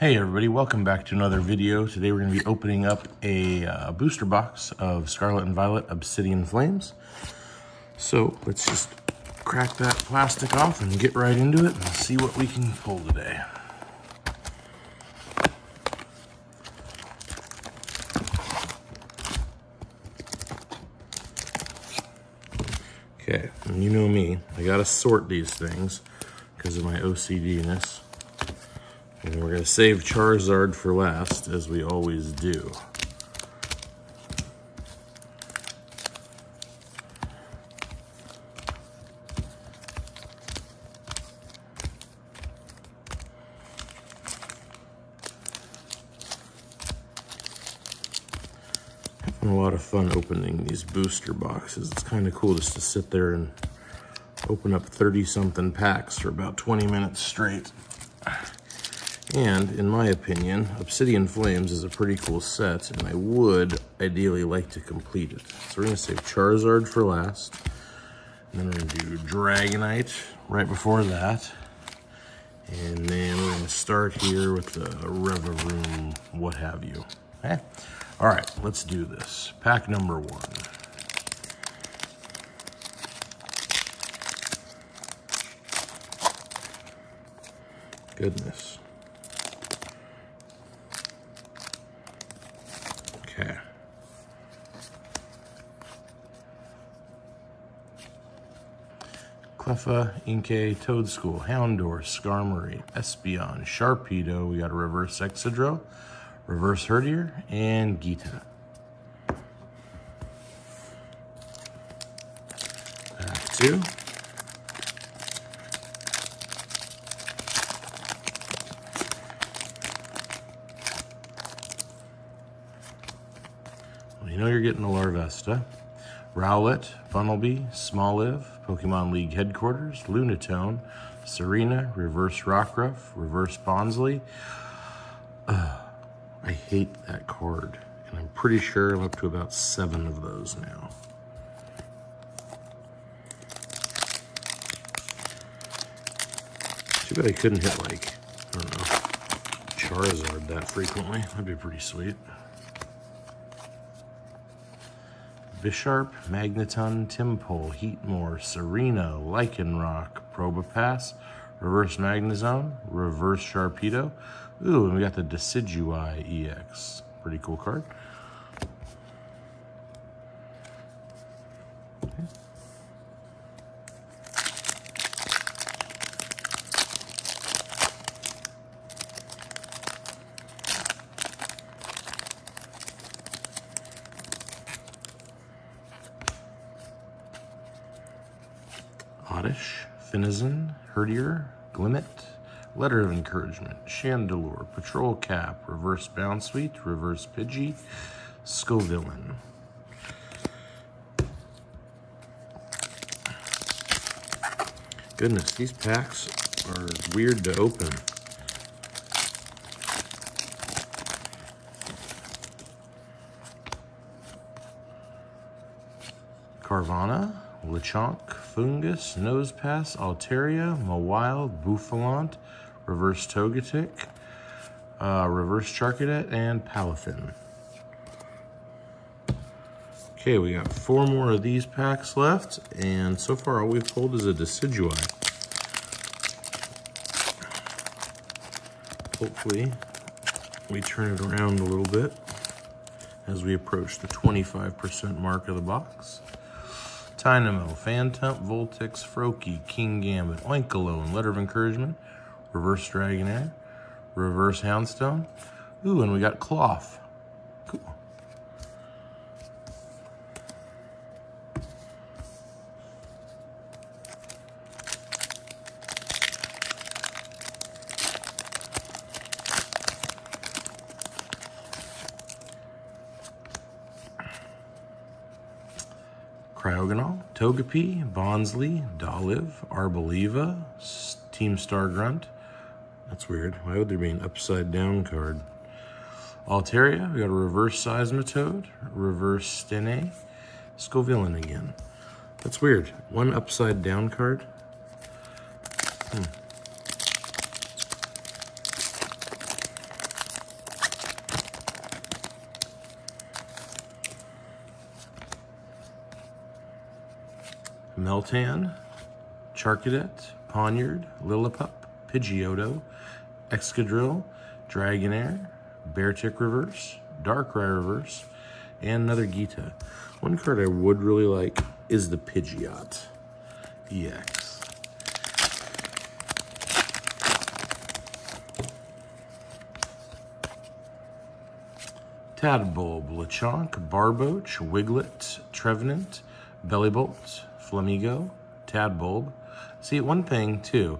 Hey everybody, welcome back to another video. Today we're going to be opening up a uh, booster box of Scarlet and Violet Obsidian Flames. So let's just crack that plastic off and get right into it and see what we can pull today. Okay, and you know me, I gotta sort these things because of my OCD-ness. And we're going to save Charizard for last, as we always do. Having a lot of fun opening these booster boxes. It's kind of cool just to sit there and open up 30 something packs for about 20 minutes straight. And in my opinion, Obsidian Flames is a pretty cool set, and I would ideally like to complete it. So we're gonna save Charizard for last, and then we're gonna do Dragonite right before that. And then we're gonna start here with the Revavroom, what have you. Okay? All right, let's do this. Pack number one. Goodness. Cleffa, Inkay, Toedscool, Houndour, Skarmory, Espeon, Sharpedo, we got a reverse Excadrill, reverse Herdier, and Geeta. Pack two. Well, you know you're getting a Larvesta. Rowlet, Funnelby, Smoliv, Pokemon League Headquarters, Lunatone, Serena, Reverse Rockruff, Reverse Bonsly. Uh, I hate that card, and I'm pretty sure I'm up to about seven of those now. Too bad I couldn't hit like, I don't know, Charizard that frequently. That'd be pretty sweet. Bisharp, Magneton, Tympole, Heatmor, Serena, Lycanroc, Probopass, Reverse Magnezone, Reverse Sharpedo. Ooh, and we got the Decidueye EX. Pretty cool card. Okay. Oddish, Finizen, Herdier, Glimmet, Letter of Encouragement, Chandelure, Patrol Cap, Reverse Bounsweet, Reverse Pidgey, Scovillain. Goodness, these packs are weird to open. Carvanha, Lechonk, Foongus, Nosepass, Altaria, Mawile, Bouffalant, Reverse Togetic, uh, Reverse Charcadet, and Palafin. Okay, we got four more of these packs left, and so far all we've pulled is a Decidueye. Hopefully, we turn it around a little bit as we approach the 25% mark of the box. Tynamo, Phantump, Vulpix, Froakie, Kingambit, Oinkologne, Letter of Encouragement, Reverse Dragonair, Reverse Houndstone. Ooh, and we got Cloth. Cool. Cryogonal, Togepi, Bonsly, Dolliv, Arboliva, Team Star Grunt. That's weird. Why would there be an upside down card? Altaria, we got a reverse Seismitoad, reverse Steenee, Scovillain again. That's weird. One upside down card. Hmm. Meltan, Charcadet, Pawniard, Lillipup, Pidgeotto, Excadrill, Dragonair, Beartic Reverse, Darkrai Reverse, and another Geeta. One card I would really like is the Pidgeot EX. Tadbulb, Lechonk, Barboach, Wiglet, Trevenant, Bellibolt, Flamigo, Tadbulb. See, one thing too,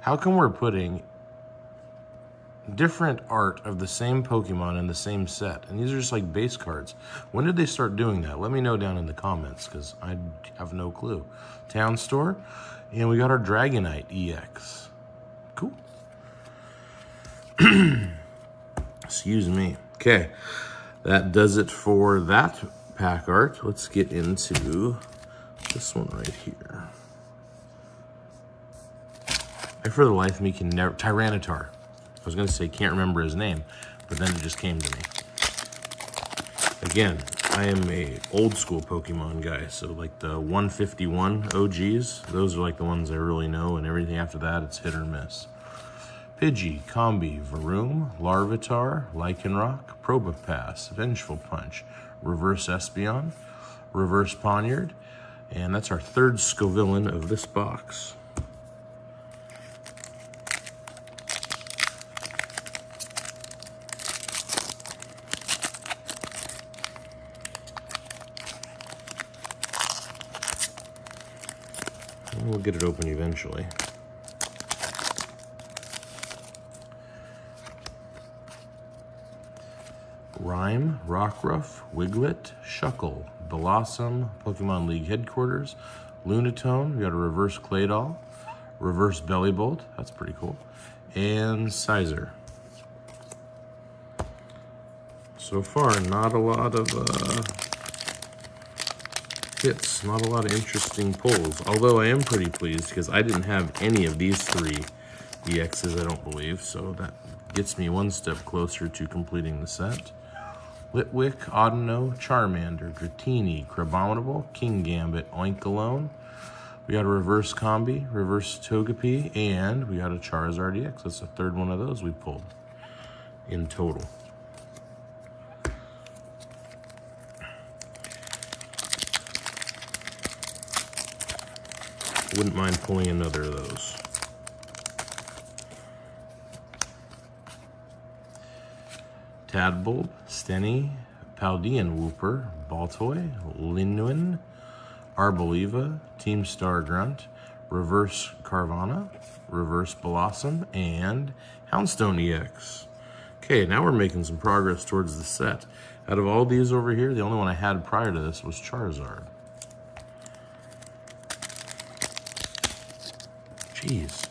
how come we're putting different art of the same Pokemon in the same set. And these are just like base cards. When did they start doing that? Let me know down in the comments because I have no clue. Town Store. And we got our Dragonite EX. Cool. Excuse me. Okay. That does it for that pack art. Let's get into this one right here. I, for the life of me, can never... Tyranitar I was going to say can't remember his name, but then it just came to me. Again, I am a old school Pokemon guy, so like the 151 OGs, those are like the ones I really know, and everything after that, it's hit or miss. Pidgey, Combee, Varoom, Larvitar, Lycanroc, Probopass, Vengeful Punch, Reverse Espeon, Reverse Pawniard, and that's our third Scovillain of this box. We'll get it open eventually. Rhyme, Rockruff, Wiglet, Shuckle, Bellossom, Pokemon League Headquarters, Lunatone, we got a reverse Claydol, reverse Bellibolt, that's pretty cool, and Scizor. So far, not a lot of uh, hits, not a lot of interesting pulls. Although I am pretty pleased because I didn't have any of these three EXs, I don't believe. So that gets me one step closer to completing the set. Litwick, Audino, Charmander, Dratini, Crabominable, Kingambit, Oinkologne. We got a reverse Combee, reverse Togepi, and we got a Charizard EX. That's the third one of those we pulled in total. Wouldn't mind pulling another of those. Tadbulb, Steenee, Paldean Wooper, Baltoy, Linwin, Arboliva, Team Star Grunt, Reverse Carvanha, Reverse Bellossom, and Houndstone EX. Okay, now we're making some progress towards the set. Out of all these over here, the only one I had prior to this was Charizard. Jeez.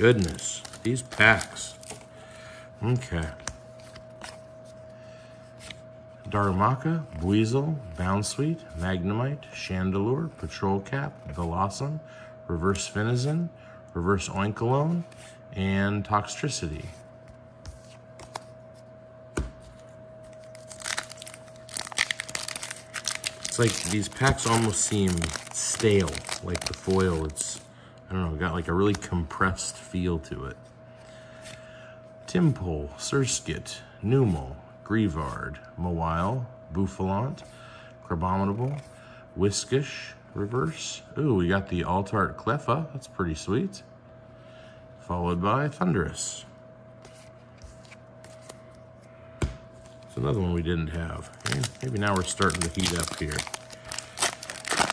Goodness, these packs. Okay. Darumaka, Buizel, Bounsweet, Magnemite, Chandelure, Patrol Cap, Velocum, Reverse Finizen, Reverse Oinkologne, and Toxtricity. It's like these packs almost seem stale, like the foil. It's, I don't know, got like a really compressed feel to it. Tympole, Surskit, Numel, Greavard, Mawile, Bouffalant, Crabominable, Whiscash, Reverse. Ooh, we got the Altart Cleffa. That's pretty sweet. Followed by Thundurus. It's another one we didn't have. Maybe now we're starting to heat up here.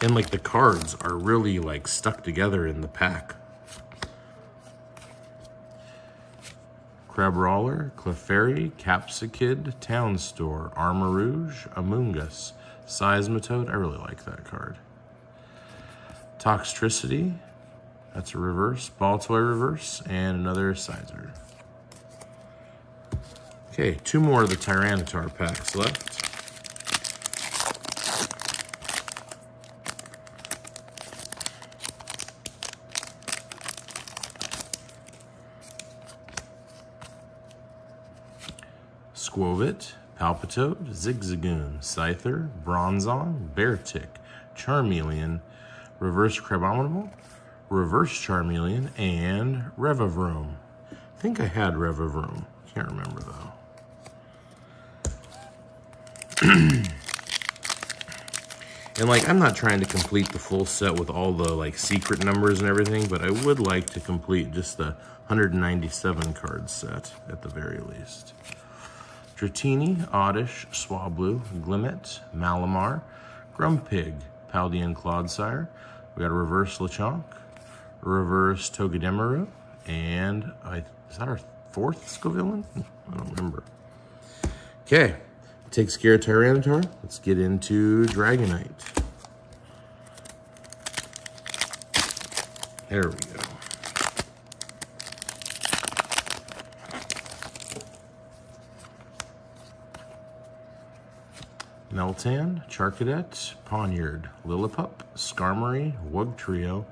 And like the cards are really like stuck together in the pack. Crabrawler, Clefairy, Capsakid, Town Store, Armarouge, Amoonguss, Seismitoad. I really like that card. Toxtricity, that's a reverse, Baltoy reverse, and another Scizor. Okay, two more of the Tyranitar packs left. Skwovet, Palpitoad, Zigzagoon, Scyther, Bronzong, Beartic, Charmeleon, Reverse Crabominable, Reverse Charmeleon, and Revavroom. I think I had Revavroom. Can't remember though. And like, I'm not trying to complete the full set with all the like secret numbers and everything, but I would like to complete just the 197 card set at the very least. Dratini, Oddish, Swablu, Glimmet, Malamar, Grumpig, Paldean Clodsire. We got a reverse Lechonk, reverse Togedemaru, and I, is that our fourth Scovillain? I don't remember. Okay, takes care of Tyranitar. Let's get into Dragonite. There we go. Meltan, Charcadet, Pawniard, Lillipup, Skarmory, Wugtrio,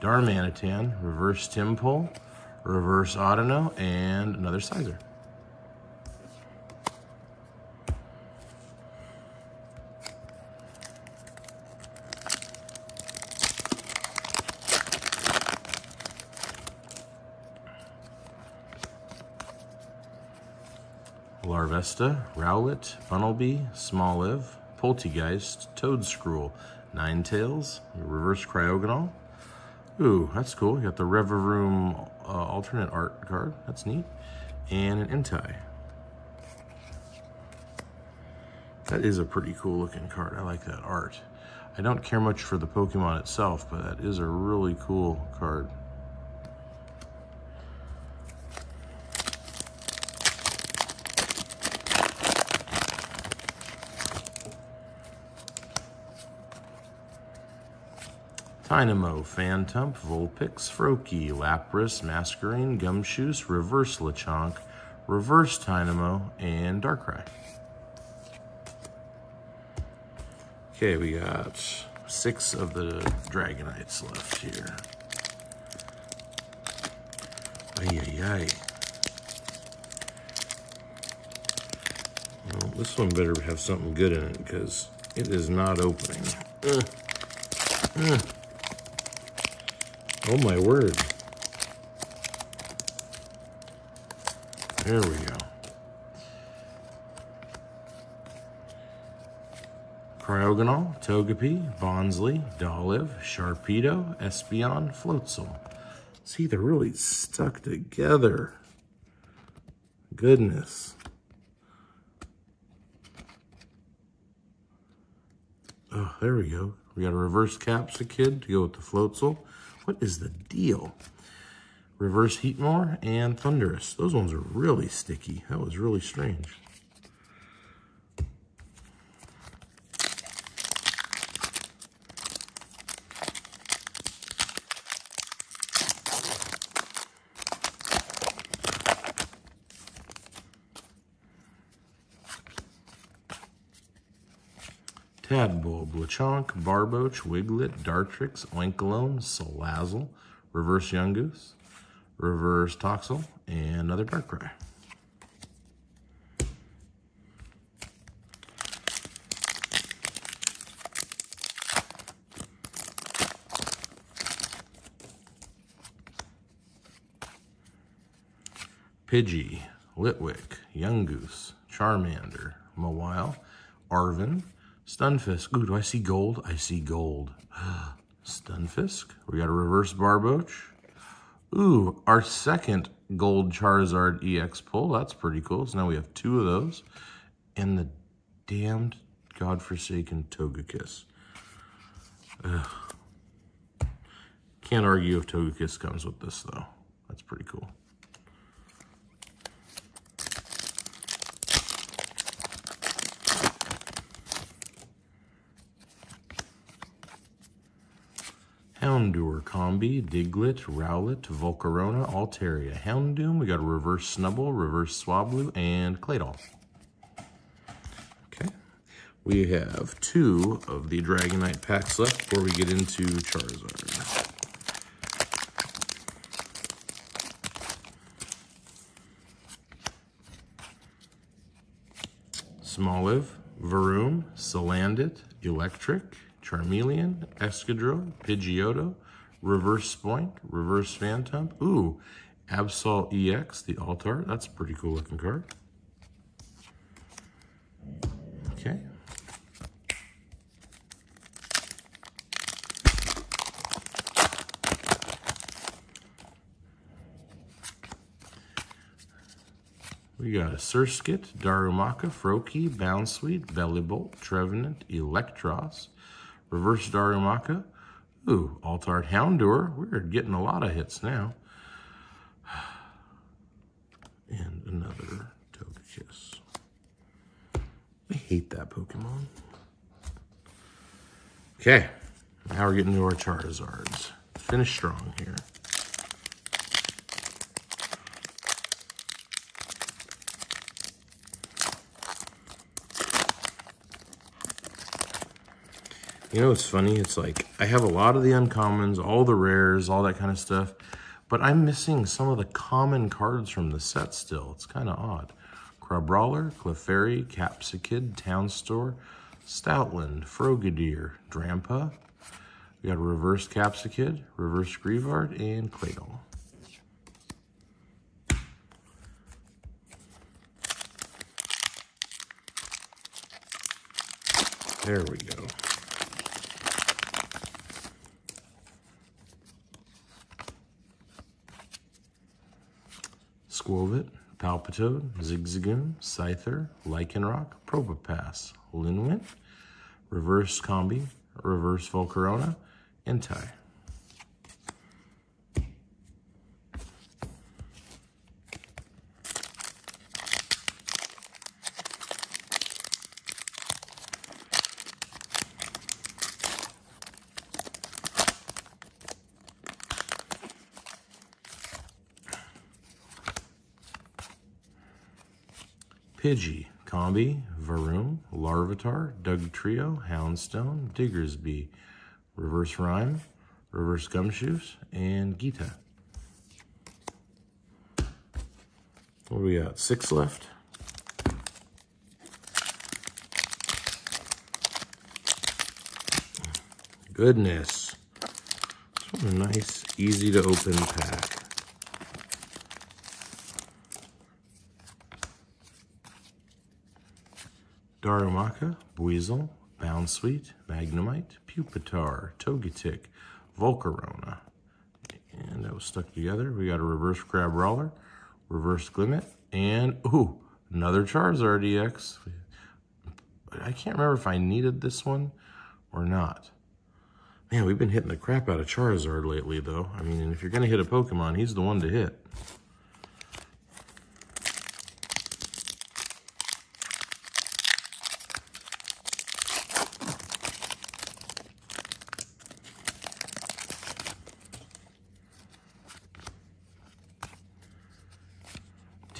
Darmanitan, Reverse Tympole, Reverse Audino, and another Scizor. Larvesta, Rowlet, Funnelby, Smoliv, Polteageist, Toedscruel, Ninetales, Reverse Cryogonal. Ooh, that's cool. You got the Revavroom uh, alternate art card. That's neat. And an Entei. That is a pretty cool looking card. I like that art. I don't care much for the Pokemon itself, but that is a really cool card. Tynamo, Phantump, Vulpix, Froakie, Lapras, Masquerain, Gumshoos, Reverse Lechonk, Reverse Tynamo, and Darkrai. Okay, we got six of the Dragonites left here. Ay, ay, ay. Well, this one better have something good in it because it is not opening. Oh my word. There we go. Cryogonal, Togepi, Bonsly, Dolliv, Sharpedo, Espeon, Floatzel. See, they're really stuck together. Goodness. Oh, there we go. We got a reverse Capsakid to go with the Floatzel. What is the deal? Reverse Heatmor and Thundurus. Those ones are really sticky. That was really strange. Tadbulb, Lechonk, Barboach, Wiglet, Dartrix, Oinkologne, Salazzle, Reverse Yungoos, Reverse Toxel, and another Darkrai. Pidgey, Litwick, Yungoos, Charmander, Mawile, Arven, Stunfisk. Ooh, do I see gold? I see gold. Stunfisk. We got a reverse Barboach. Ooh, our second gold Charizard EX pull. That's pretty cool. So now we have two of those. And the damned godforsaken Togekiss. Ugh. Can't argue if Togekiss comes with this, though. That's pretty cool. Houndour, Combee, Diglett, Rowlet, Volcarona, Altaria, Houndoom. We got a reverse Snubbull, reverse Swablu, and Claydol. Okay. We have two of the Dragonite packs left before we get into Charizard. Smoliv, Varoom, Salandit, Eelektrik, Charmeleon, Excadrill, Pidgeotto, Reverse Point, Reverse Phantom. Ooh, Absol EX, the Altar. That's a pretty cool looking card. Okay. We got a Surskit, Darumaka, Froakie, Bounsweet, Bellibolt, Trevenant, Eelektross, Reverse Darumaka. Ooh, Altart Houndour. We're getting a lot of hits now. And another Togekiss. I hate that Pokemon. Okay, now we're getting to our Charizards. Finish strong here. You know, it's funny. It's like I have a lot of the uncommons, all the rares, all that kind of stuff, but I'm missing some of the common cards from the set still. It's kind of odd. Crabrawler, Clefairy, Capsakid, Town Store, Stoutland, Frogadier, Drampa. We got a reverse Capsakid, reverse Greavard, and Claydol. There we go. Skwovet, Palpitoad, Zigzagoon, Scyther, Lycanroc, Probopass, Linwin, Reverse Combee, Reverse Volcarona, and Pidgey, Combee, Varoom, Larvitar, Dugtrio, Houndstone, Diggersby, Reverse Rhyme, Reverse Gumshoos, and Geeta. What do we got? Six left? Goodness. What a nice, easy to open pack. Darumaka, Buizel, Bounsweet, Magnemite, Pupitar, Togetic, Volcarona. And that was stuck together. We got a reverse Crabrawler, reverse Glimmet, and, ooh, another Charizard EX. I can't remember if I needed this one or not. Man, we've been hitting the crap out of Charizard lately, though. I mean, if you're going to hit a Pokemon, he's the one to hit.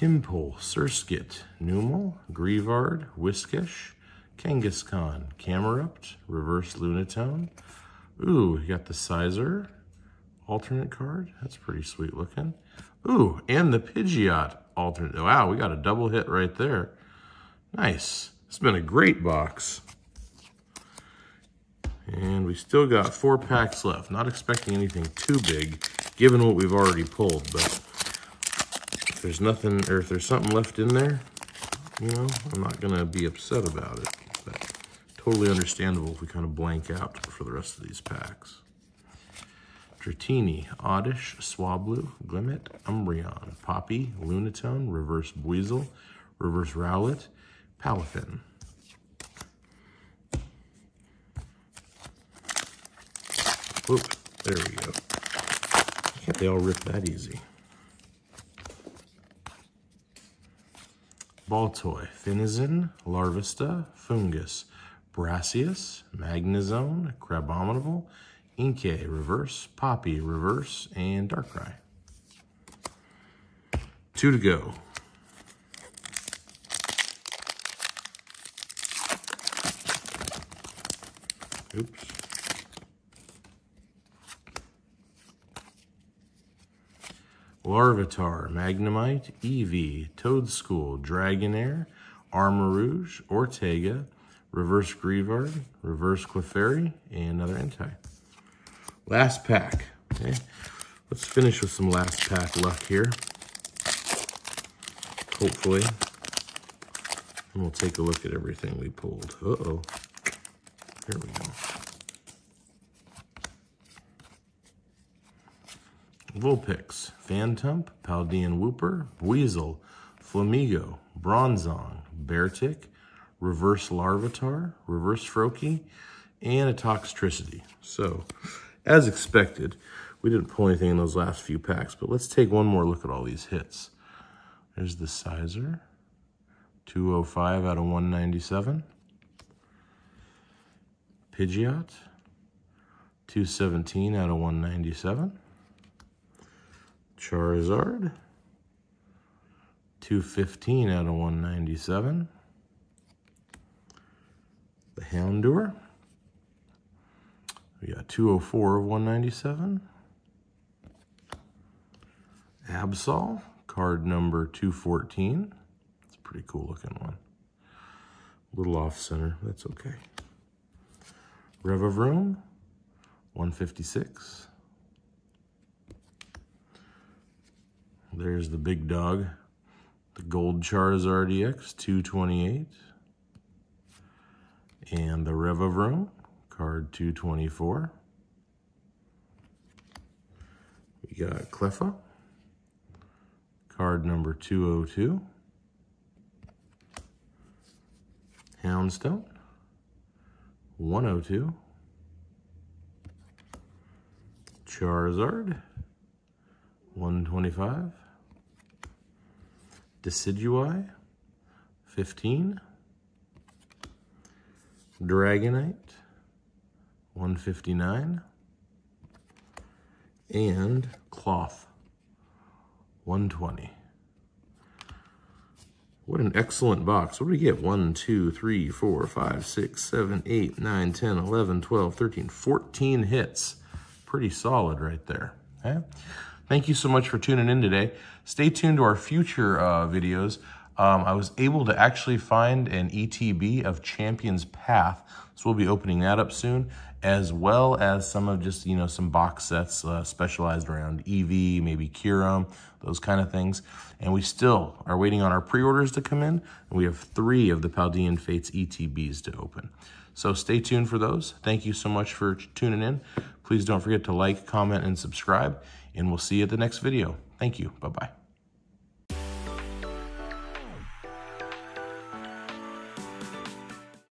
Tympole, Surskit, Numel, Greavard, Whiscash, Kangaskhan, Camerupt, Reverse Lunatone. Ooh, you got the Scizor alternate card. That's pretty sweet looking. Ooh, and the Pidgeot alternate. Wow, we got a double hit right there. Nice. It's been a great box. And we still got four packs left. Not expecting anything too big, given what we've already pulled, but there's nothing, or if there's something left in there, you know, I'm not going to be upset about it. But totally understandable if we kind of blank out for the rest of these packs. Dratini, Oddish, Swablu, Glimmet, Umbreon, Poppy, Lunatone, Reverse Buizel, Reverse Rowlet, Palafin. Whoop, there we go. Can't they all rip that easy? Baltoy, Finizen, Larvesta, Foongus, Brassius, Magnezone, Crabominable, Inkay, Reverse, Poppy, Reverse, and Darkrai. Two to go. Oops. Larvitar, Magnemite, Eevee, Toedscool, Dragonair, Armarouge, Ortega, Reverse Greavard, Reverse Clefairy, and another Entei. Last pack, okay? Let's finish with some last pack luck here. Hopefully. And we'll take a look at everything we pulled. Uh-oh. Here we go. Vulpix, Phantump, Paldean Wooper, Weasel, Flamigo, Bronzong, Beartic, Reverse Larvitar, Reverse Froakie, and a Toxtricity. So, as expected, we didn't pull anything in those last few packs, but let's take one more look at all these hits. There's the Scizor, 205 out of 197. Pidgeot, 217 out of 197. Charizard, 215 out of 197. The Houndour, we got 204 of 197. Absol, card number 214. It's a pretty cool looking one. A little off center, that's okay. Revavroom, 156. There's the big dog, the Gold Charizard EX, 228. And the Revavroom, card 224. We got Cleffa, card number 202. Houndstone, 102. Charizard, 125. Decidueye, 15. Dragonite, 159. And Cloth, 120. What an excellent box. What do we get? 1, 2, 3, 4, 5, 6, 7, 8, 9, 10, 11, 12, 13, 14 hits. Pretty solid right there. Okay? Thank you so much for tuning in today. Stay tuned to our future uh, videos. Um, I was able to actually find an ETB of Champion's Path, so we'll be opening that up soon, as well as some of just, you know, some box sets uh, specialized around EV, maybe Kyurem, those kind of things. And we still are waiting on our pre-orders to come in, and we have three of the Paldean Fates ETBs to open. So stay tuned for those. Thank you so much for tuning in. Please don't forget to like, comment, and subscribe, and we'll see you at the next video. Thank you. Bye-bye.